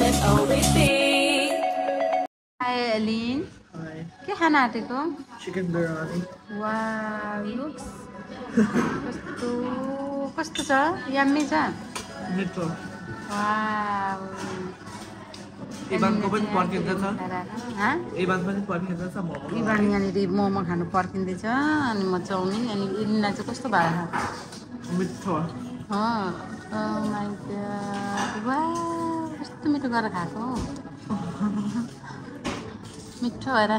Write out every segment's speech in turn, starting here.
let's always be. Hi एलिन Hi. के खान आँटेको Chicken biryani. वा लुक्स कस्तो कस्तो छ यम्मी छ मिठो वाउ इभानको पनि पर्खिँदैछ हाँ इभान पनि पर्खिँदैछ मोमो इभान यहाँनिर मोमो खानु पर्खिँदैछ अनि म चाउमिन अनि इलिना चाहिँ कस्तो भयो मिठो वा कस्तो मिठो गरेर खाएको मिठो भएर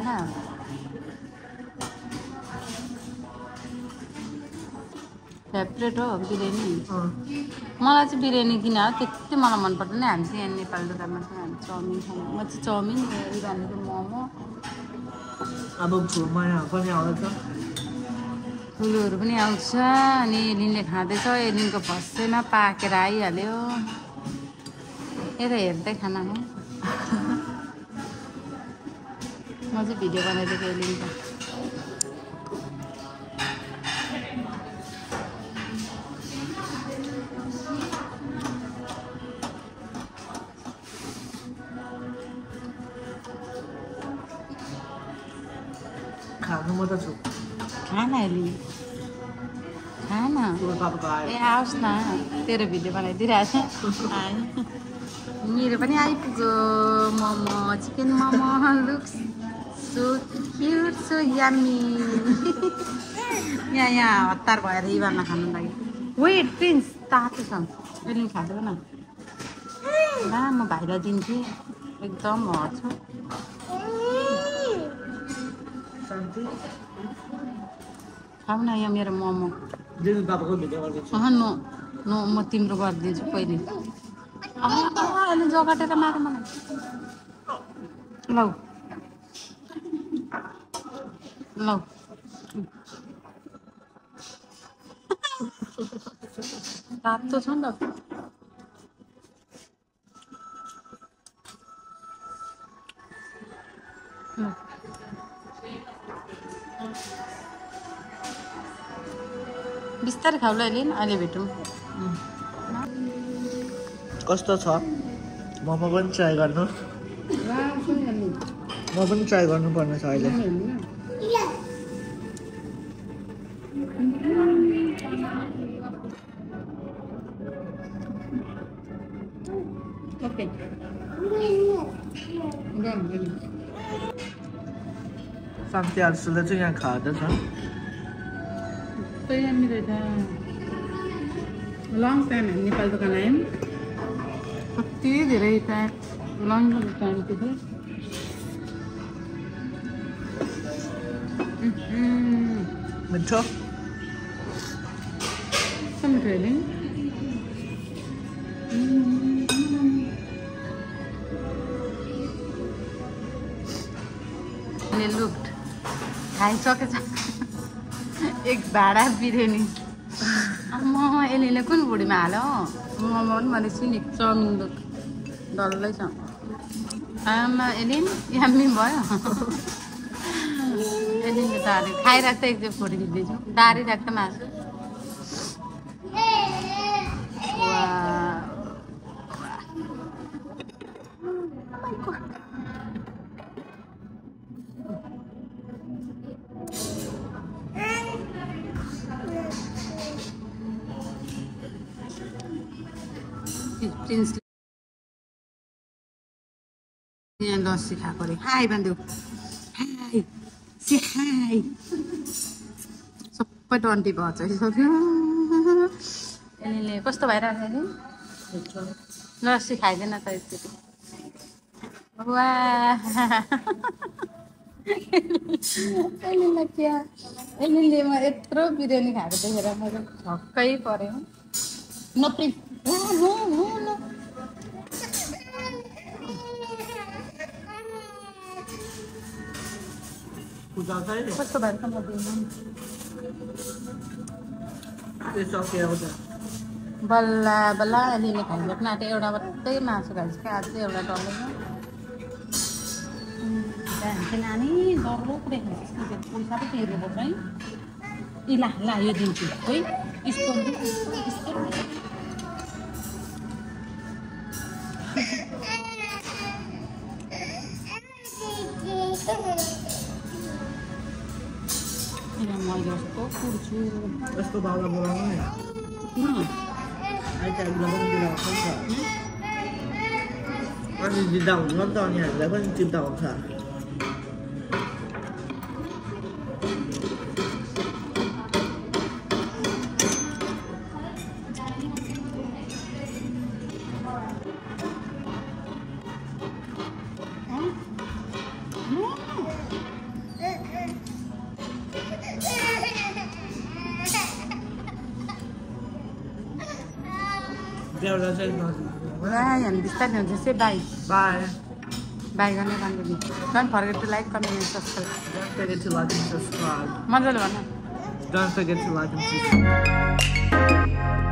फेभरेट हो बिरयानी मलाई चाहिँ बिरयानी किन हो त्यति मलाई मन पर्दैन हामी चाहिँ यहाँ नेपाली दोकानमा चाहिँ हामी चाउमिन खानु म चाहिँ चाउमिन इभानको मोमो अब पनि आउँदैछ ठुलोहरू पनि आउँछ अनि एलिनले खाँदैछ एलिनको फर्स्टैमा पाकेर आइहाल्यो यता हेर्दै खाना हो म चाहिँ भिडियो बनाइदिएको एलिनको खानु म त छु खाना खाना ए आओस् न तेरो भिडियो बनाइदिइरहेको छ। मेरो पनि आइपुग्यो momo chicken momo looks so cute so yummy यहाँ यहाँ हतार भएर इभानमा खानु लागि। वेट प्रिन्स तातो छ। अहिले खाँदैन। न ला म भाइलाई दिन्थेँ। एकदम हट्छ शान्ति खाऊ न यहाँ मेरो मोमो। नो म तिम्रो गरिदिन्छु। पहिले। अह अहिले जगाटेर मार मलाई लौ लौ तातो छ नि त। बिस्तारै खाऊ ल अहिले अहिले भेटौँ कस्तो छ? मोमो पनि ट्राई गर्नु। म पनि ट्राई गर्नुपर्ने छ अहिले शान्ति आर्सुले चाहिँ यहाँ खाँदैछ। यहाँनिर लङ नेपाल दोकान आयौँ। कति धेरै टाइम लङ टाइम थियो मिठो मिठो लुक्ड खाइसकेछ एक भाडा बिरयानी म एलीले कुन बुढीमा हाल्यो मोमो पनि मैले सुने चाउमिन डल्लै छ आमा एलिन यामी भयो एलिनले दारी खाइराख्दा एकचोटि फोटो खिच्दैछु दारी राख्दा मासु प्रिन्स यहाँ लस्सी खाएको अरे। हाई बान्देऊ हाई से हाई। सबै डन्टी भचाइसक्यो यसले कस्तो भइरहेको नि लस्सी खाइदिएन त यति वा। म यत्रो बिरयानी खाएको देखेर म त छक्कै पऱ्यो no no no no no त्यो बल्ल बल्ल अलिअलि खाइसक्नु आँट्यो एउटा मात्रै मासु खाइसक्यो आज चाहिँ एउटा डल्लै नानी डल्लो खाइसक्यो पैसा पो तिर्नुपर्छ है ए ला ला यो दिन्छु स्पोन स्पोन म जस्तो कुर्छु बाबा बोलाउनु है अहिले हामीलाई पनि दिँदा हुन्छ अनि दिँदा हुनु नि त अनि हामीलाई पनि चिन्ता हुन्छ बेहुला चाहिँ हामी बिस्तारै हुन्छ चाहिँ बाई बाई बाई गर्ने राम्रो don't forget to like comment subscribe like and subscribe. मजाले भन to like and subscribe.